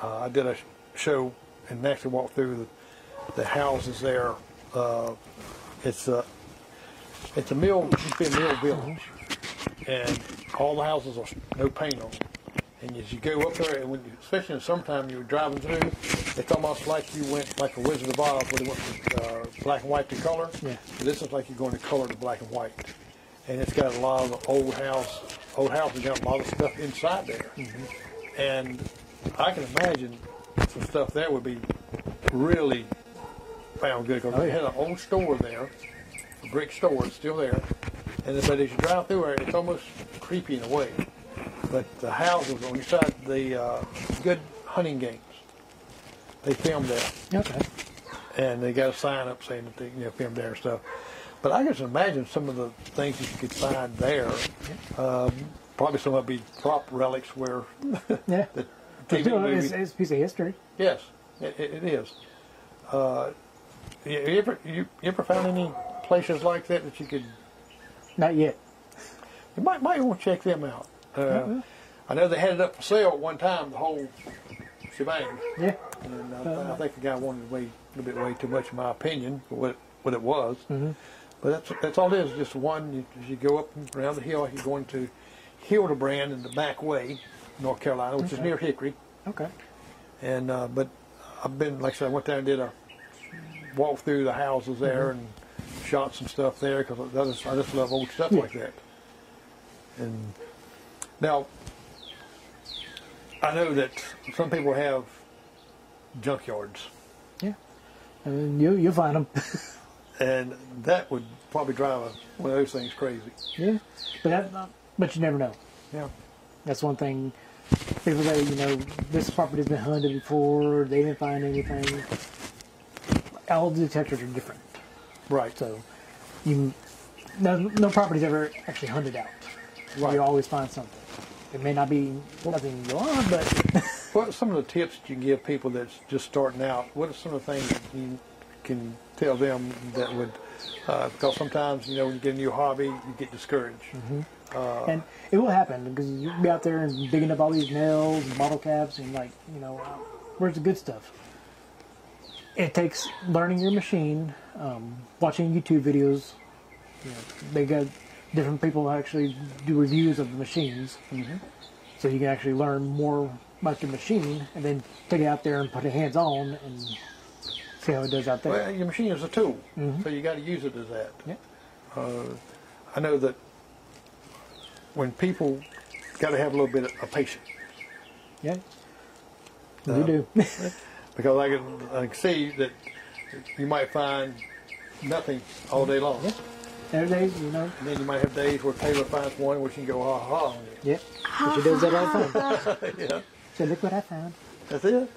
Uh, I did a show and actually walked through the, the houses there. Uh, it's a it's a mill, it's been a mill village, and all the houses are no paint on. them. And as you go up there, and when you, especially in the summertime, you're driving through, it's almost like you went like a Wizard of Oz, where they went from uh, black and white to color. Yeah. This is like you're going to color to black and white, and it's got a lot of old house, old houses got a lot of stuff inside there, and I can imagine some stuff there would be really found good because Oh, they had an old store there, a brick store, it's still there, and but as you drive through there, it's almost creepy in a way. But the houses on the side, the uh, good Hunger Games, they filmed there okay. and they got a sign up saying that they you know filmed there and stuff. But I can imagine some of the things that you could find there. Um, probably some of be prop relics where Yeah. the TV still, movie. it's, it's a piece of history. Yes, it, it is. Uh, you, ever you, you ever found any places like that that you could Not yet. you might might want to check them out. Uh, Mm-hmm. I know they had it up for sale at one time, the whole shebang. Yeah. And I, Uh-huh. I think the guy wanted way a little bit way too much, in my opinion, for what what it was. Mm-hmm. But that's that's all it is. Just one. You, as you go up and around the hill, you're going to Hildebran in the back way, North Carolina, which is near Hickory. Okay. And uh, but I've been like I said, I went down and did a walk through the houses there and shot some stuff there because I just, I just love old stuff Yeah. like that. And now I know that some people have junkyards, Yeah. I mean, you you'll find them. and that would probably drive a, one of those things crazy. yeah. But that, but you never know. Yeah. That's one thing. People say, you know, this property's been hunted before. They didn't find anything. All the detectors are different, Right. so you no, no property's ever actually hunted out. Right. You always find something. It may not be nothing you want, but What are some of the tips that you give people that's just starting out? What are some of the things that you can tell them that would, uh, because sometimes, you know, when you get a new hobby, you get discouraged. and it will happen because you'll be out there and digging up all these nails and bottle caps and like, you know, uh, where's the good stuff? It takes learning your machine, um, watching YouTube videos. You know, they got different people actually do reviews of the machines, so you can actually learn more about your machine and then take it out there and put it hands on and see how it does out there. Well, your machine is a tool, so you got to use it as that. Yeah. I know that when people got to have a little bit of patience Yeah, Uh, you do. because I can, I can see that you might find nothing all day long. Yeah. Every day, you know. And then you might have days where Taylor finds one where she can go ha ha on it. Yeah, but she does that all the time. yeah, So look what I found. that's it.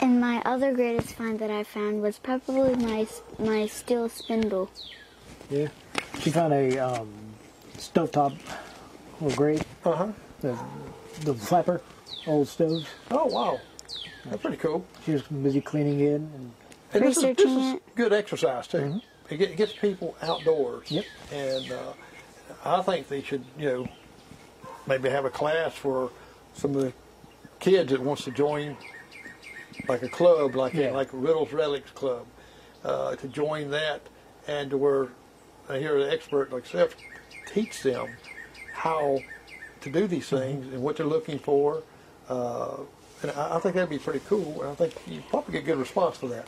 And my other greatest find that I found was probably my my steel spindle. Yeah. She found a um, stovetop little grate, Uh huh. the, the flapper, old stove. Oh wow, that's pretty cool. She was busy cleaning it. And, And this is, this is it. good exercise too. It, get, it gets people outdoors. Yep. And uh, I think they should, you know, maybe have a class for some of the kids that wants to join, like a club, like Yeah. like Riddles Relics Club, uh, to join that, and to where I hear an expert like Seth teach them how to do these things and what they're looking for. Uh, and I, I think that'd be pretty cool. And I think you probably get a good response for that.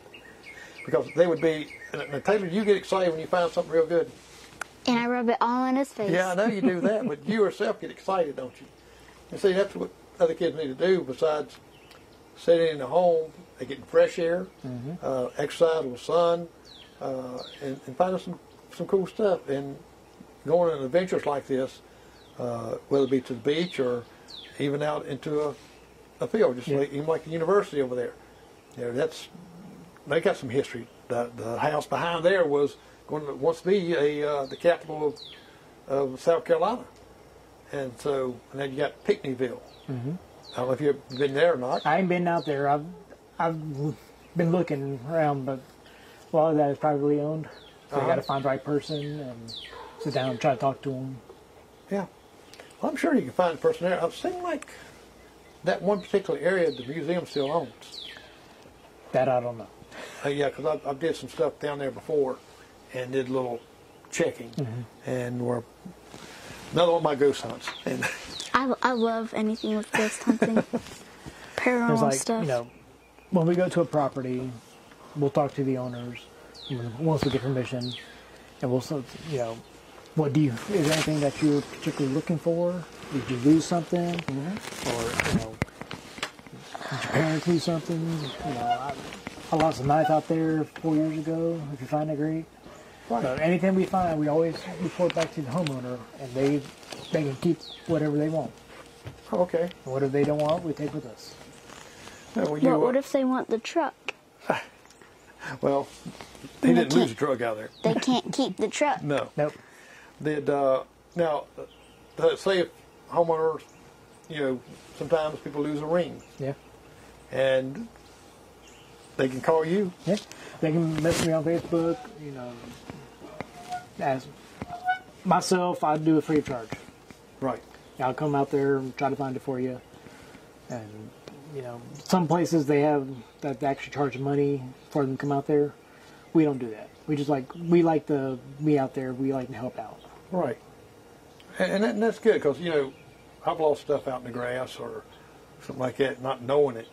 because they would be. Now, Taylor, you get excited when you find something real good. And I rub it all in his face. Yeah, I know you do that, but you yourself get excited, don't you? And see, that's what other kids need to do besides sitting in the home. They getting fresh air, uh, exercise with sun, uh, and, and finding some, some cool stuff. And going on adventures like this, uh, whether it be to the beach or even out into a, a field, just Yeah. like, even like the university over there. You know, that's they got some history. The, the house behind there was going to once be a uh, the capital of, of South Carolina, and so and then you got Pinckneyville. Mm-hmm. I don't know if you've been there or not. I ain't been out there. I've I've been looking around, but a lot of that is privately owned. So Uh-huh. I got to find the right person and sit down and try to talk to them. Yeah, well, I'm sure you can find the person there. I've seen like that one particular area the museum still owns. That I don't know. Uh, yeah, because I, I did some stuff down there before, and did a little checking, and were another one of my goose hunts. And I, I love anything with ghost hunting, There's paranormal like stuff. you know, when we go to a property, we'll talk to the owners once we get permission, and we'll sort you know, what do you is there anything that you're particularly looking for? Did you lose something, or you know, did your parents lose something? You know, I, I lost a knife out there four years ago. If you find it, great. So anything we find, we always report back to the homeowner, and they they can keep whatever they want. okay, And whatever they don't want, we take with us. Now, when you, but uh, what if they want the truck? well, he And they didn't lose a can't- out there. They can't keep the truck. No. Nope. Did uh, now uh, say if homeowners, you know, sometimes people lose a ring Yeah. and they can call you. Yeah. They can message me on Facebook, you know. As myself, I do it free of charge. Right. I'll come out there and try to find it for you. And you know, some places they have that they actually charge money for them to come out there. We don't do that. We just like we like to be out there. We like to help out. Right. And, that, and that's good because you know I've lost stuff out in the grass or something like that, not knowing it,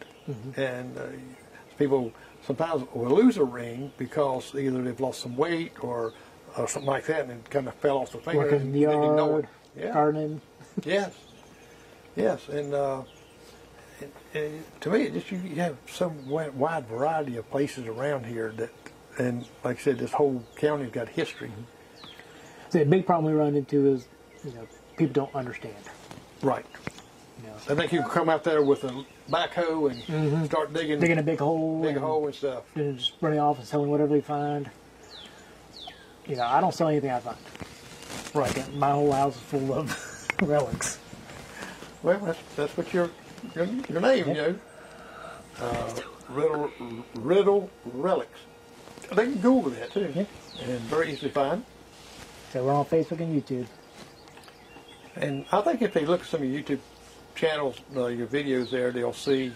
and uh, people sometimes will lose a ring because either they've lost some weight or or something like that, and it kind of fell off the finger. Working in and the they didn't know yard. Yeah. gardening. Yes, yes, and uh, it, it, to me, it just you, have some wide variety of places around here that, and like I said, this whole county's got history. The big problem we run into is, you know, people don't understand. Right. You know, I think you can come out there with a backhoe and start digging, digging a big hole, big and hole and stuff. and just running off and selling whatever they find. You know, I don't sell anything I find. Right. My whole house is full of relics. Well, that's that's what your your, your name, Yeah. you know. Uh, riddle riddle relics. They can Google that too, Yeah. and very easy to find. So we're on Facebook and YouTube. And I think if they look at some of your YouTube channels, uh, your videos there, they'll see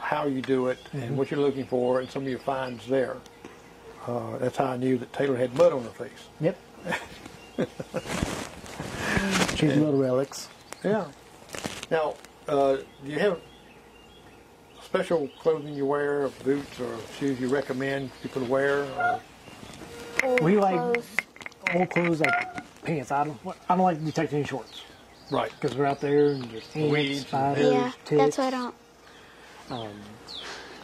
how you do it and what you're looking for and some of your finds there. Uh, that's how I knew that Taylor had mud on her face. Yep. Choose little relics. Yeah. Now, uh, do you have special clothing you wear, boots or shoes you recommend people to wear? Or, Old We like- clothes. Old clothes like pants. I don't. I don't like to detecting shorts right. because we're out there and there's ants, Weeds and spiders, Yeah, ticks. that's why I don't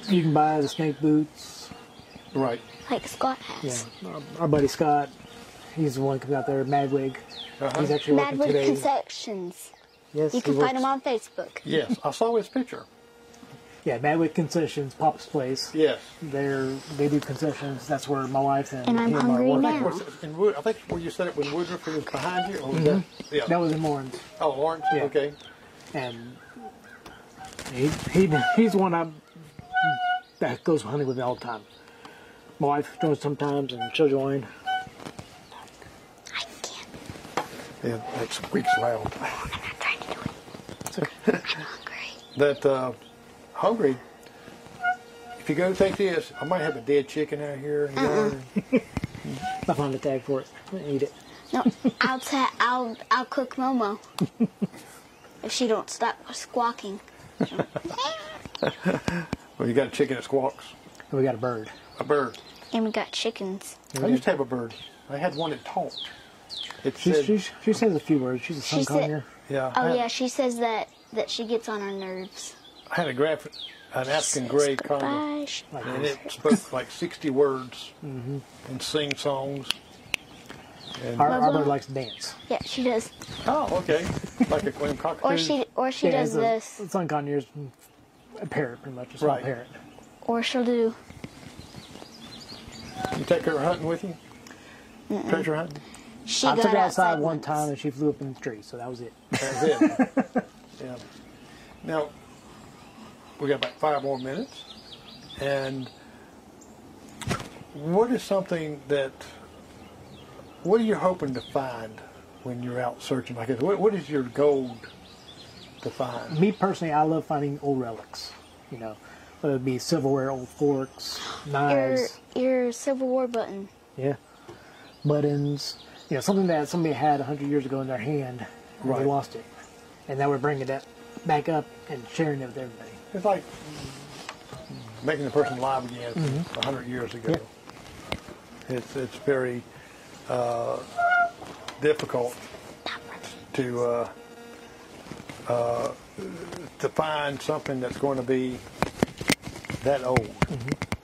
You can buy the snake boots. Right. like squat Yeah, our, our buddy Scott, he's the one coming out there. Madwig. Uh-huh. He's actually working today. Concessions. yes, You he can find him on Facebook. Yes, I saw his picture. Yeah, Madwig Concessions, Pop's Place. Yes. They're they do concessions. That's where my wife and, And I'm him are hungry working. I think now. it in Wood, I think where you said it when Woodruff was behind you, or was that? Yeah. That was in Laurens, Oh, Laurens. Yeah. Okay. and he, he he's one I that goes hunting with me all the time. My wife joins sometimes, and she'll join. I can't. Yeah, that squeaks loud. I'm not trying to do it. I'm hungry. That uh, hungry. If you go take this, I might have a dead chicken out here. In the yard. I find a tag for it. and Eat it. No, I'll ta- I'll I'll cook Momo if she don't stop squawking. Well, you got a chicken that squawks. And we got a bird. A bird. And we got chickens. I used to have a bird. I had one that talked. It She, said, she, she says a few words. She's a sun She said- conure. yeah. Oh had, yeah, she says that that she gets on our nerves. I had a graph, an African gray conure, goodbye. And it spoke like 60 words and sing songs. And, Our, My our likes to dance. Yeah, she does. oh, okay. Like a William cockatoo. Or she or she yeah, does it's a- this. Sun conure's a parrot, pretty much. A small Right. parrot. Or she'll do You take her hunting with you? Treasure hunting? She I got took her outside one once. time and she flew up in the tree, so that was it. That's it. yeah. Now, we got about five more minutes. And what is something that, what are you hoping to find when you're out searching like this? What, what is your goal to find? Me personally, I love finding old relics. You know, whether it be silverware, old forks, Your knives, your Civil War button. yeah, buttons. You know, something that somebody had hundred years ago in their hand and Right. they lost it, and now we're bringing that back up and sharing it with everybody. It's like making the person live again a hundred years ago. It's it's very uh, difficult to uh, uh, to find something that's going to be that old.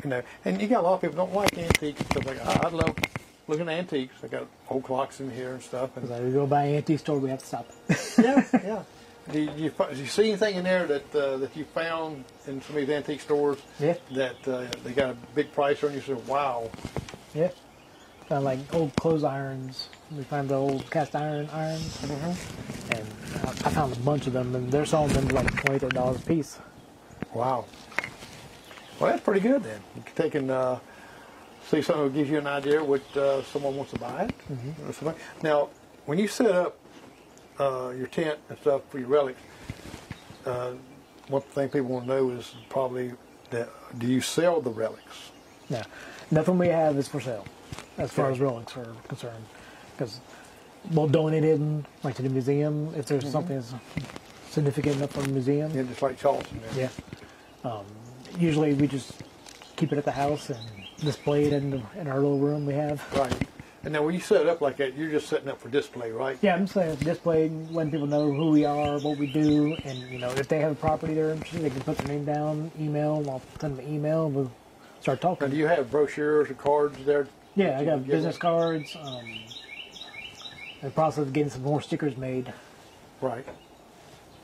You know, and you got a lot of people don't like antiques and stuff like. I, I love looking at antiques. I got old clocks in here and stuff. And Because we go by an antique store, we have to stop. yeah, yeah. Do you, do you see anything in there that uh, that you found in some of these antique stores Yeah. that uh, they got a big price on? You Say, "Wow, Yeah. Found like old clothes irons. We found the old cast iron irons. And I, I found a bunch of them, and they're selling them for like $23 a piece. wow." Well, that's pretty good then. You can take and uh, see something that gives you an idea what uh, someone wants to buy it. or something. Now, when you set up uh, your tent and stuff for your relics, uh, one thing people want to know is probably that do you sell the relics? Yeah. Nothing we have is for sale, as far as relics are concerned. Because we'll donate it, like to the museum, if there's something that's significant enough for the museum. Yeah, just like Charleston. There. Yeah. Um, usually we just keep it at the house and display it in, the, in our little room we have. Right. And now when you set it up like that, you're just setting up for display, right? Yeah, I'm saying display, letting people know who we are, what we do, and you know if they have a property they're interested, they can put their name down, email, I'll send them an email, and we'll start talking. do you have brochures or cards there? yeah, I got business them? cards. Um, in the process of getting some more stickers made. Right.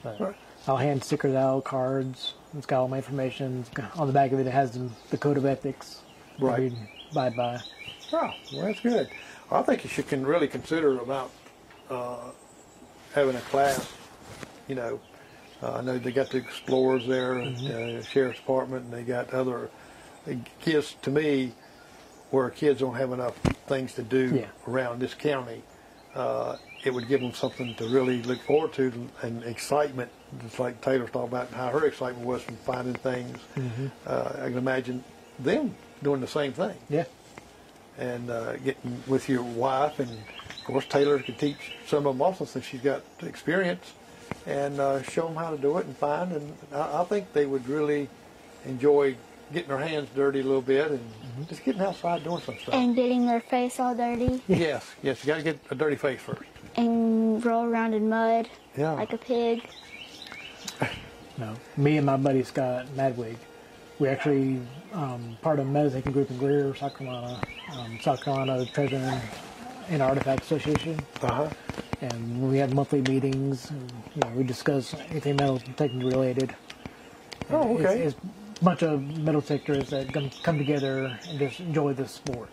But Right. I'll hand stickers out, cards. It's got all my information. Got- on the back of it, it has the, the code of ethics. Right. we abide by. Oh, well, that's good. I think you should can really consider about uh, having a class. You know, uh, I know they got the explorers there, uh, sheriff's department, and they got other. Gives to me where kids don't have enough things to do Yeah. around this county. Uh, it would give them something to really look forward to and excitement, just like Taylor's talking about how her excitement was from finding things. Uh, I can imagine them doing the same thing Yeah. and uh, getting with your wife, and of course Taylor can teach some of them also since she's got experience, and uh, show them how to do it and find. And I, I think they would really enjoy getting their hands dirty a little bit and just getting outside doing some stuff. And getting their face all dirty yes, yes, you got to get a dirty face first. and roll around in mud Yeah. like a pig. No, me and my buddy Scott Madwig, we actually um, part of a group in Greer, South Carolina, um, South Carolina Treasure and, Artifact Association, Uh huh. and we have monthly meetings. And, you know, we discuss anything metal detecting related. Oh, okay. It's, it's a bunch of metal detectors that come, come together and just enjoy the sport.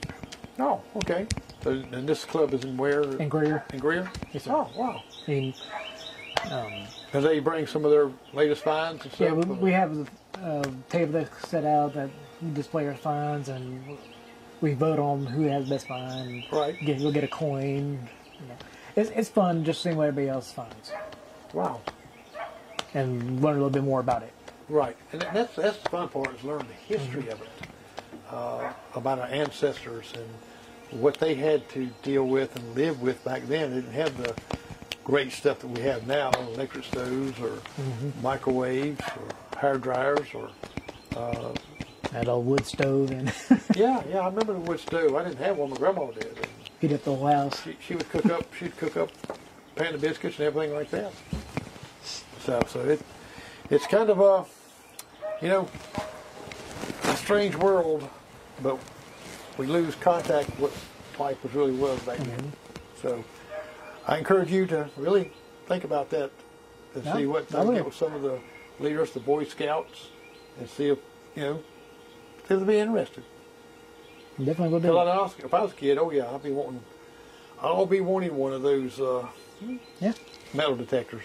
Oh, okay. So, and this club is in where? In Greer, In Greer? Yes, sir. Oh, wow. I mean, And they bring some of their latest finds and stuff? yeah, we, we have a table that's set out that we display our finds and we vote on who has the best find. Right. Get, we'll get a coin. You know. It's, it's fun just seeing what everybody else finds Wow. and learn a little bit more about it. Right, and that's that's the fun part is learn the history mm-hmm. of it, uh, about our ancestors and what they had to deal with and live with back then. They didn't have the great stuff that we have now, electric stoves or mm-hmm. microwaves or hair dryers or uh, That old wood stove and Yeah, yeah, I remember the wood stove. I didn't have one. My grandma did. heat up the whole house. She, she would cook up. She'd cook up pan of biscuits and everything like that. So, so it, it's kind of a, you know, a strange world, but we lose contact with what life was really was back then. So, I encourage you to really think about that and Yeah, see what I get with some of the leaders, the Boy Scouts, and see if you know if they'll be interested. Definitely will Because do. I if I was a kid, oh yeah, I'd be wanting, I'll be wanting one of those uh, Yeah. metal detectors,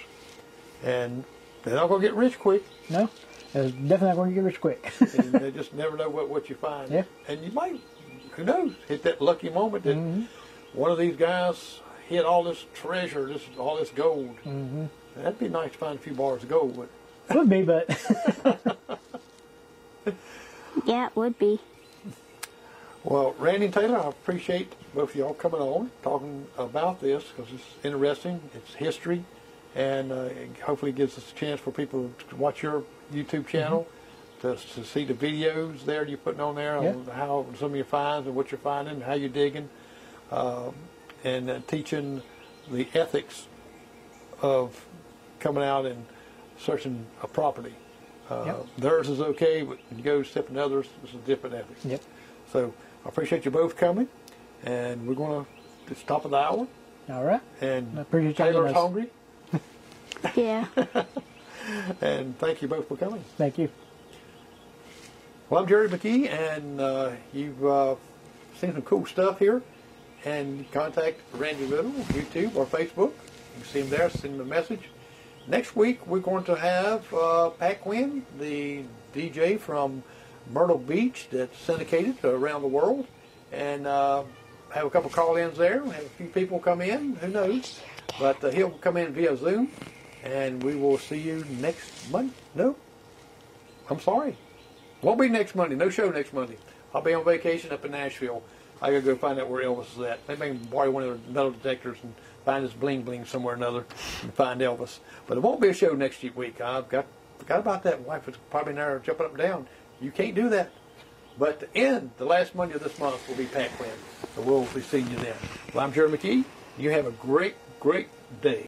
and they're not gonna get rich quick, No, it's definitely not going to get rich quick. and they just never know what, what you find. Yeah. And you might, who knows, hit that lucky moment that Mm-hmm. one of these guys hit all this treasure, this all this gold. Mm-hmm. That'd be nice to find a few bars of gold, but Would be, but Yeah, it would be. Well, Randy and Taylor, I appreciate both of y'all coming on, talking about this because it's interesting. It's history, and uh, it hopefully gives us a chance for people to watch your YouTube channel, to, to see the videos there you're putting on there Yeah. on how some of your finds and what you're finding, how you're digging, um, and uh, teaching the ethics of coming out and searching a property. Uh, Yep. Theirs is okay, but when you go step in others, it's a different ethics. yep. So I appreciate you both coming, and we're going to it's top of the hour, All right. and I appreciate y'all Taylor's having hungry, Yeah. and thank you both for coming. Thank you. Well, I'm Jerry McKee, and uh, you've uh, seen some cool stuff here. And contact Randy Riddle on YouTube or Facebook. You can see him there. Send him a message. Next week we're going to have uh, Pat Quinn, the DJ from Myrtle Beach, that's syndicated around the world, and uh, have a couple call-ins there. Have a few people come in. Who knows? But uh, he'll come in via Zoom, and we will see you next month. No, I'm sorry. Won't be next Monday. No show next Monday. I'll be on vacation up in Nashville. I gotta go find out where Elvis is at. I can borrow one of their metal detectors and find his bling bling somewhere or another and find Elvis. But it won't be a show next week. I've got forgot about that. Wife is probably now jumping up and down. You can't do that. But the end, the last Monday of this month will be Quinn. So we'll be seeing you then. Well, I'm Jerry McKee. You have a great, great day.